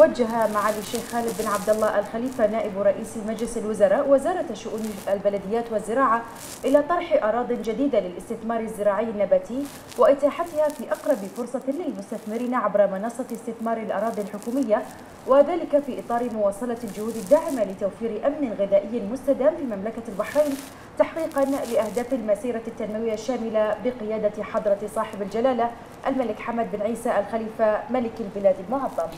وجه معالي الشيخ خالد بن عبد الله الخليفة نائب رئيس مجلس الوزراء وزارة شؤون البلديات والزراعة إلى طرح أراض جديدة للاستثمار الزراعي النباتي وإتاحتها في أقرب فرصة للمستثمرين عبر منصة استثمار الأراضي الحكومية وذلك في إطار مواصلة الجهود الداعمة لتوفير أمن غذائي مستدام في مملكة البحرين تحقيقا لأهداف المسيرة التنموية الشاملة بقيادة حضرة صاحب الجلالة الملك حمد بن عيسى الخليفة ملك البلاد المعظم.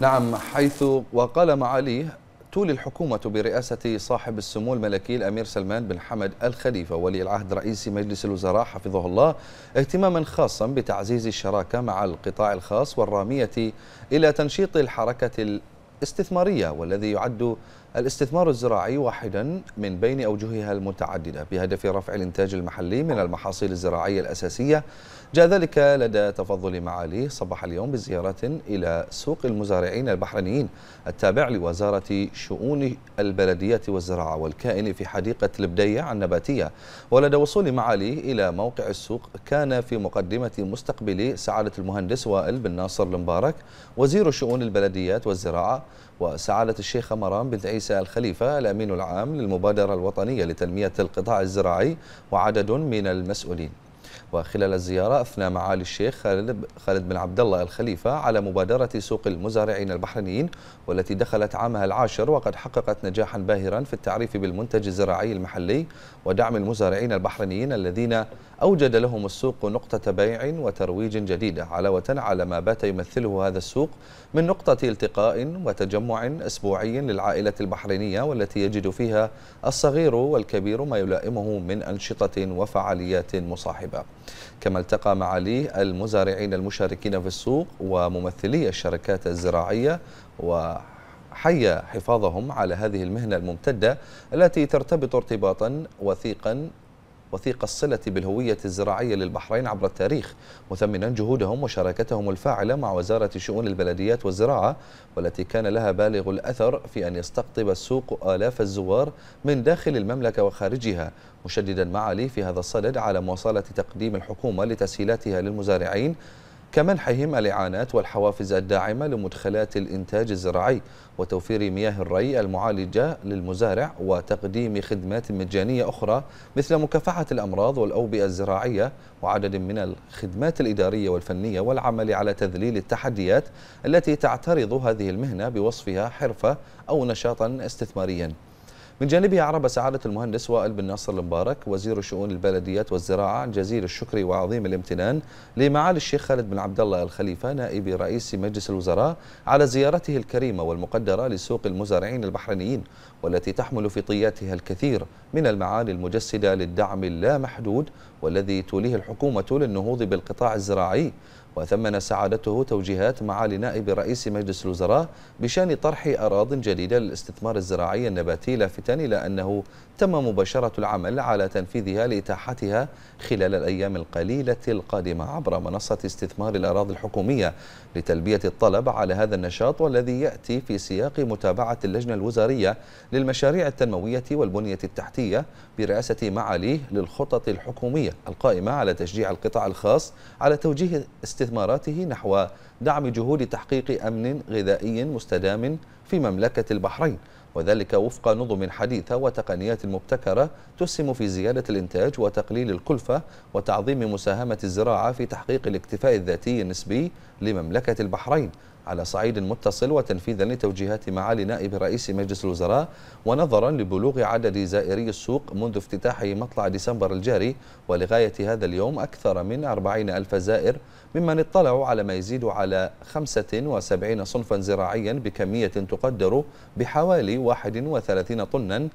نعم حيث وقال معاليه تولي الحكومة برئاسة صاحب السمو الملكي الأمير سلمان بن حمد الخليفة ولي العهد رئيس مجلس الوزراء حفظه الله اهتماما خاصا بتعزيز الشراكة مع القطاع الخاص والرامية إلى تنشيط الحركة الاستثمارية والذي يعد الاستثمار الزراعي واحدا من بين أوجهها المتعددة بهدف رفع الإنتاج المحلي من المحاصيل الزراعية الأساسية جاء ذلك لدى تفضل معاليه صباح اليوم بزيارة إلى سوق المزارعين البحرينيين التابع لوزارة شؤون البلدية والزراعة والكائن في حديقة البديع النباتية. ولدى وصول معاليه إلى موقع السوق كان في مقدمة مستقبلي سعادة المهندس وائل بن ناصر المبارك وزير شؤون البلديات والزراعة وسعادة الشيخ مرام بنت عيسى الخليفة الأمين العام للمبادرة الوطنية لتنمية القطاع الزراعي وعدد من المسؤولين. وخلال الزيارة أثنى معالي الشيخ خالد بن عبد الله الخليفة على مبادرة سوق المزارعين البحرينيين والتي دخلت عامها العاشر وقد حققت نجاحا باهرا في التعريف بالمنتج الزراعي المحلي ودعم المزارعين البحرينيين الذين أوجد لهم السوق نقطة بيع وترويج جديدة علاوة على ما بات يمثله هذا السوق من نقطة التقاء وتجمع أسبوعي للعائلة البحرينية والتي يجد فيها الصغير والكبير ما يلائمه من أنشطة وفعاليات مصاحبة. كما التقى معالي المزارعين المشاركين في السوق وممثلي الشركات الزراعية و حي حفاظهم على هذه المهنة الممتدة التي ترتبط ارتباطا وثيقا وثيق الصلة بالهوية الزراعية للبحرين عبر التاريخ مثمنا جهودهم وشراكتهم الفاعلة مع وزارة شؤون البلديات والزراعة والتي كان لها بالغ الأثر في أن يستقطب السوق آلاف الزوار من داخل المملكة وخارجها مشددا معالي في هذا الصدد على مواصلة تقديم الحكومة لتسهيلاتها للمزارعين كمنحهم الإعانات والحوافز الداعمة لمدخلات الإنتاج الزراعي وتوفير مياه الري المعالجة للمزارع وتقديم خدمات مجانية أخرى مثل مكافحة الأمراض والأوبئة الزراعية وعدد من الخدمات الإدارية والفنية والعمل على تذليل التحديات التي تعترض هذه المهنة بوصفها حرفة أو نشاطا استثماريا. من جانبه أعرب سعادة المهندس وائل بن ناصر المبارك وزير شؤون البلديات والزراعة جزيل الشكر وعظيم الامتنان لمعالي الشيخ خالد بن عبد الله الخليفة نائب رئيس مجلس الوزراء على زيارته الكريمة والمقدرة لسوق المزارعين البحرينيين والتي تحمل في طياتها الكثير من المعاني المجسدة للدعم اللامحدود والذي توليه الحكومة للنهوض بالقطاع الزراعي وثمن سعادته توجيهات معالي نائب رئيس مجلس الوزراء بشأن طرح أراض جديدة للاستثمار الزراعي النباتي لافتا إلى أنه تم مباشرة العمل على تنفيذها لإتاحتها خلال الأيام القليلة القادمة عبر منصة استثمار الأراضي الحكومية لتلبية الطلب على هذا النشاط والذي يأتي في سياق متابعة اللجنة الوزارية للمشاريع التنموية والبنية التحتية برئاسة معاليه للخطط الحكومية. القائمة على تشجيع القطاع الخاص على توجيه استثماراته نحو دعم جهود تحقيق أمن غذائي مستدام في مملكة البحرين. وذلك وفق نظم حديثة وتقنيات مبتكرة تسهم في زيادة الإنتاج وتقليل الكلفة وتعظيم مساهمة الزراعة في تحقيق الاكتفاء الذاتي النسبي لمملكة البحرين. على صعيد متصل وتنفيذا لتوجيهات معالي نائب رئيس مجلس الوزراء ونظرا لبلوغ عدد زائري السوق منذ افتتاحه مطلع ديسمبر الجاري. ولغاية هذا اليوم أكثر من 40 ألف زائر ممن اطلعوا على ما يزيد على 75 صنفا زراعيا بكمية تقدر بحوالي 31 طنا.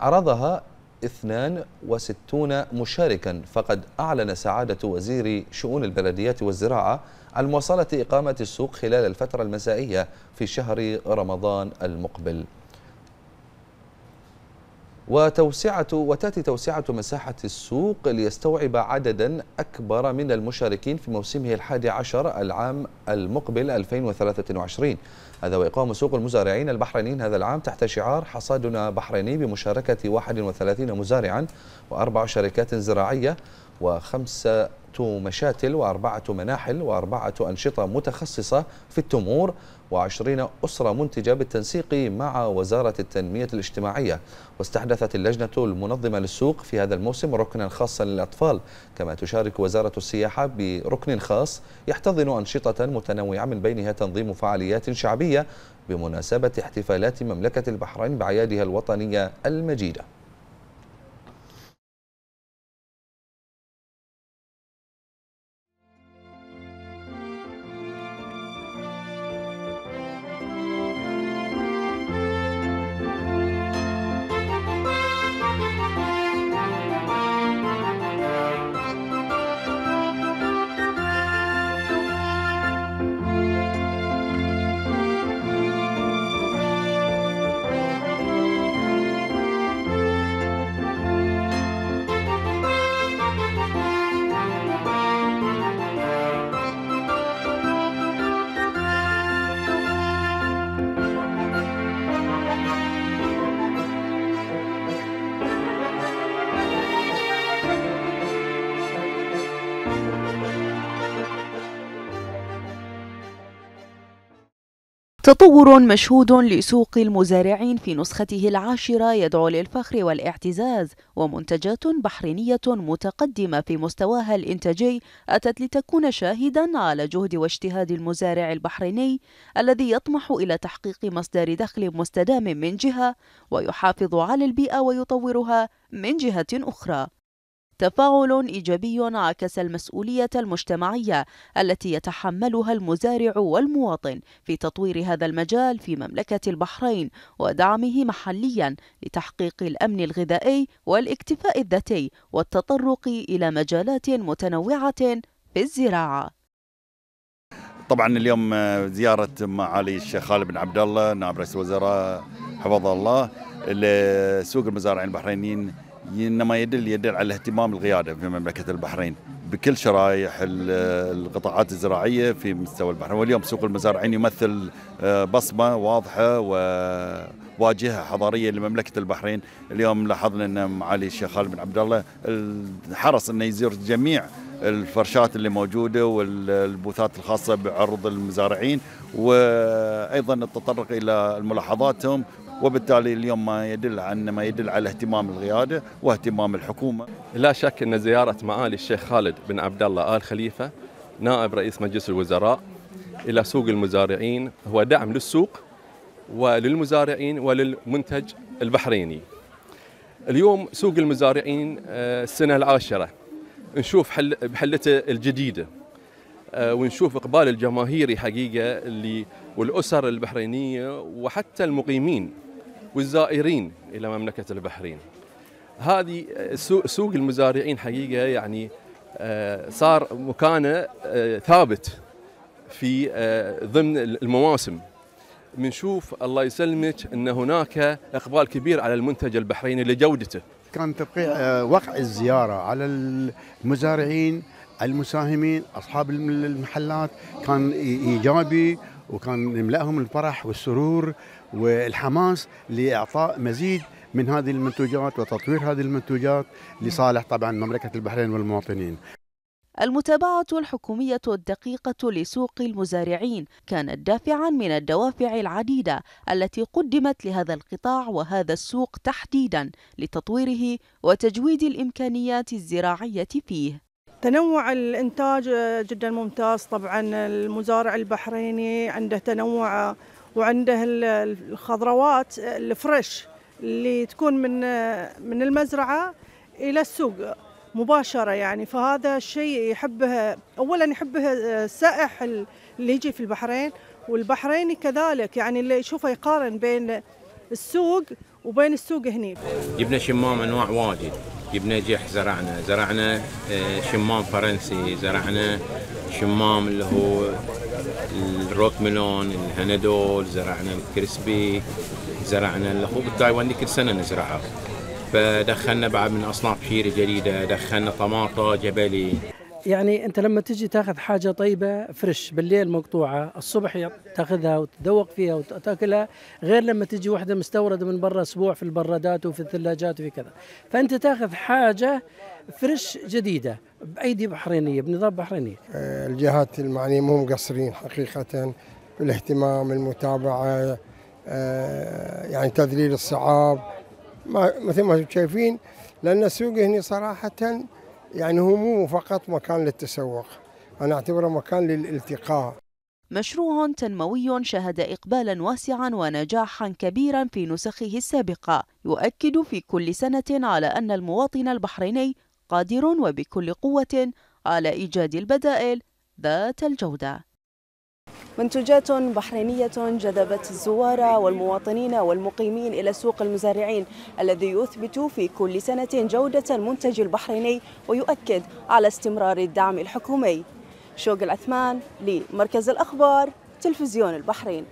عرضها 62 مشاركا. فقد أعلن سعادة وزير شؤون البلديات والزراعة عن مواصلة إقامة السوق خلال الفترة المسائية في شهر رمضان المقبل. وتوسعة وتأتي توسعة مساحة السوق ليستوعب عددا أكبر من المشاركين في موسمه الحادي عشر العام المقبل 2023 هذا وإقام سوق المزارعين البحرينيين هذا العام تحت شعار حصادنا بحريني بمشاركة 31 مزارعا وأربع شركات زراعية وخمسة مشاتل وأربعة مناحل وأربعة أنشطة متخصصة في التمور وعشرين أسرة منتجة بالتنسيق مع وزارة التنمية الاجتماعية. واستحدثت اللجنة المنظمة للسوق في هذا الموسم ركنا خاصا للأطفال. كما تشارك وزارة السياحة بركن خاص يحتضن أنشطة متنوعة من بينها تنظيم فعاليات شعبية بمناسبة احتفالات مملكة البحرين بأعيادها الوطنية المجيدة. تطور مشهود لسوق المزارعين في نسخته العاشرة يدعو للفخر والاعتزاز ومنتجات بحرينية متقدمة في مستواها الإنتاجي أتت لتكون شاهدا على جهد واجتهاد المزارع البحريني الذي يطمح إلى تحقيق مصدر دخل مستدام من جهة ويحافظ على البيئة ويطورها من جهة أخرى. تفاعل إيجابي عكس المسؤولية المجتمعية التي يتحملها المزارع والمواطن في تطوير هذا المجال في مملكة البحرين ودعمه محليا لتحقيق الأمن الغذائي والاكتفاء الذاتي والتطرق إلى مجالات متنوعة في الزراعة. طبعا اليوم زيارة معالي الشيخ خالد بن عبد الله نائب رئيس الوزراء حفظه الله لسوق المزارعين البحرينيين إنما يدل يدل على اهتمام القيادة في مملكة البحرين بكل شرائح القطاعات الزراعية في مستوى البحرين. واليوم سوق المزارعين يمثل بصمة واضحة وواجهه حضارية لمملكة البحرين اليوم لاحظنا أن معالي الشيخ خالد بن عبد الله حرص أنه يزور جميع الفرشات اللي موجودة والبوثات الخاصة بعرض المزارعين وأيضا التطرق إلى ملاحظاتهم وبالتالي اليوم ما يدل عن ما يدل على اهتمام القيادة واهتمام الحكومة. لا شك أن زيارة معالي الشيخ خالد بن عبد الله آل خليفة نائب رئيس مجلس الوزراء إلى سوق المزارعين هو دعم للسوق وللمزارعين وللمنتج البحريني. اليوم سوق المزارعين السنة العاشرة نشوف حل بحلته الجديدة ونشوف إقبال الجماهيري حقيقة اللي والأسر البحرينية وحتى المقيمين والزائرين إلى مملكة البحرين. هذه سوق المزارعين حقيقة يعني صار مكانه ثابت في ضمن المواسم. بنشوف الله يسلمك إن هناك إقبال كبير على المنتج البحريني لجودته. كان تبقيع وقع الزيارة على المزارعين المساهمين أصحاب المحلات كان إيجابي وكان يملأهم الفرح والسرور والحماس لإعطاء مزيد من هذه المنتوجات وتطوير هذه المنتوجات لصالح طبعا مملكة البحرين والمواطنين. المتابعة الحكومية الدقيقة لسوق المزارعين كانت دافعا من الدوافع العديدة التي قدمت لهذا القطاع وهذا السوق تحديدا لتطويره وتجويد الإمكانيات الزراعية فيه. تنوع الإنتاج جدا ممتاز طبعا المزارع البحريني عنده تنوع وعنده الخضروات الفريش اللي تكون من من المزرعة إلى السوق مباشرة يعني. فهذا الشيء يحبه اولا يحبه السائح اللي يجي في البحرين والبحريني كذلك. يعني اللي يشوفه يقارن بين السوق وبين السوق هني. جبنا شمام أنواع واجد. جبنا جح زرعنا. زرعنا شمام فرنسي. زرعنا شمام اللي هو ال rock melon الهندول زرعنا ال crispy. زرعنا اللي هو بالتايواني كل سنة نزرعها فدخلنا بعد من أصناف cherry جديدة دخلنا طماطه جبلي. يعني أنت لما تجي تاخذ حاجة طيبة fresh بالليل مقطوعة الصبح تاخذها وتذوق فيها وتأكلها غير لما تجي واحدة مستوردة من برا أسبوع في البرادات وفي الثلاجات وفي كذا. فأنت تاخذ حاجة فريش جديدة بأيدي بحرينية بنظام بحريني الجهات المعنيه مو مقصرين حقيقة بالاهتمام المتابعة يعني تذليل الصعاب ما مثل ما شايفين لأن السوق هنا صراحة يعني هو مو فقط مكان للتسوق أنا أعتبره مكان للالتقاء. مشروع تنموي شهد إقبالا واسعا ونجاحا كبيرا في نسخه السابقة يؤكد في كل سنة على أن المواطن البحريني قادر وبكل قوة على إيجاد البدائل ذات الجودة. منتجات بحرينية جذبت الزوار والمواطنين والمقيمين إلى سوق المزارعين الذي يثبت في كل سنة جودة المنتج البحريني ويؤكد على استمرار الدعم الحكومي. شوق العثمان لمركز الأخبار تلفزيون البحرين.